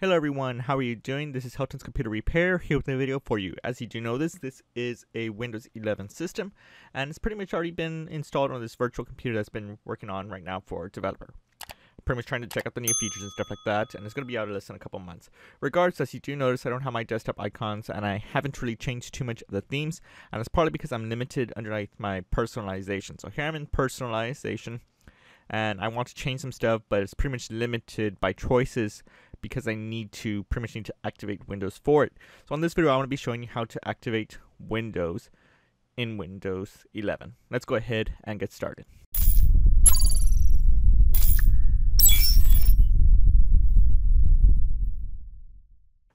Hello everyone, how are you doing? This is Helton's Computer Repair here with a video for you. As you do know this, this is a Windows 11 system and it's pretty much already been installed on this virtual computer that's been working on right now for developer. Pretty much trying to check out the new features and stuff like that and it's going to be out of this in a couple months. Regardless, as you do notice, I don't have my desktop icons and I haven't really changed too much of the themes and it's partly because I'm limited underneath my personalization. So here I'm in personalization and I want to change some stuff, but it's pretty much limited by choices because I need to pretty much need to activate Windows for it. So on this video, I want to be showing you how to activate Windows in Windows 11. Let's go ahead and get started.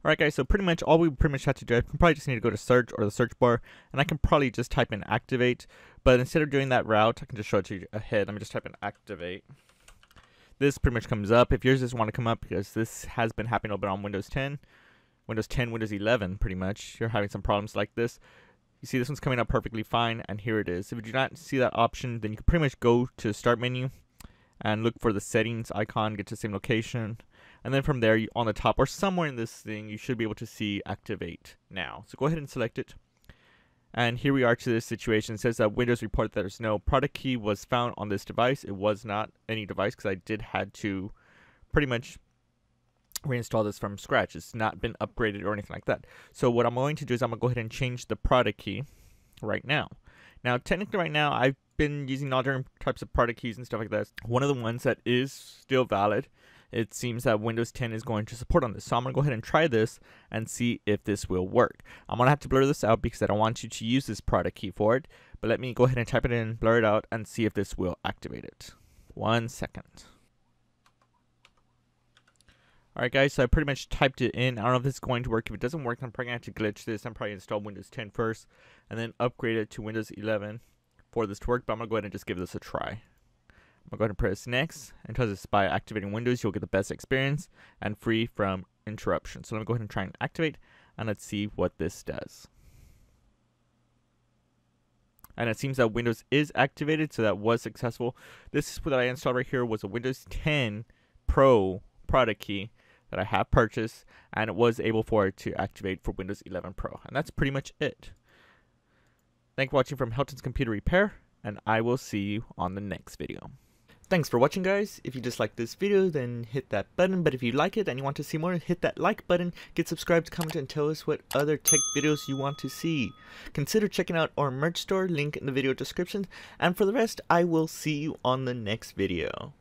Alright guys, so pretty much all we pretty much have to do, I probably just need to go to search or the search bar, and I can probably just type in activate, but instead of doing that route, I can just show it to you ahead. Let me just type in activate this pretty much comes up. If yours doesn't want to come up, because this has been happening a little bit on Windows 10, Windows 10, Windows 11, pretty much, you're having some problems like this. You see this one's coming up perfectly fine, and here it is. If you do not see that option, then you can pretty much go to the Start menu and look for the settings icon, get to the same location, and then from there, on the top or somewhere in this thing, you should be able to see Activate Now. So go ahead and select it. And here we are to this situation. It says that Windows reported that there's no product key was found on this device. It was not any device because I did had to pretty much reinstall this from scratch. It's not been upgraded or anything like that. So what I'm going to do is I'm going to go ahead and change the product key right now. Now, technically right now, I've been using all different types of product keys and stuff like that. One of the ones that is still valid it seems that Windows 10 is going to support on this. So I'm going to go ahead and try this and see if this will work. I'm going to have to blur this out because I don't want you to use this product key for it. But let me go ahead and type it in, blur it out, and see if this will activate it. One second. Alright guys, so I pretty much typed it in. I don't know if this is going to work. If it doesn't work, I'm probably going to have to glitch this. I'm probably install Windows 10 first and then upgrade it to Windows 11 for this to work. But I'm going to go ahead and just give this a try. I'm going to press next and tells us by activating Windows you'll get the best experience and free from interruption. So let me go ahead and try and activate and let's see what this does. And it seems that Windows is activated, so that was successful. This that I installed right here was a Windows 10 Pro product key that I have purchased, and it was able for it to activate for Windows 11 Pro. And that's pretty much it. Thank you for watching from Helton's Computer Repair, and I will see you on the next video. Thanks for watching guys. If you disliked this video, then hit that button. But if you like it and you want to see more, hit that like button, get subscribed, comment, and tell us what other tech videos you want to see. Consider checking out our merch store, link in the video description. And for the rest, I will see you on the next video.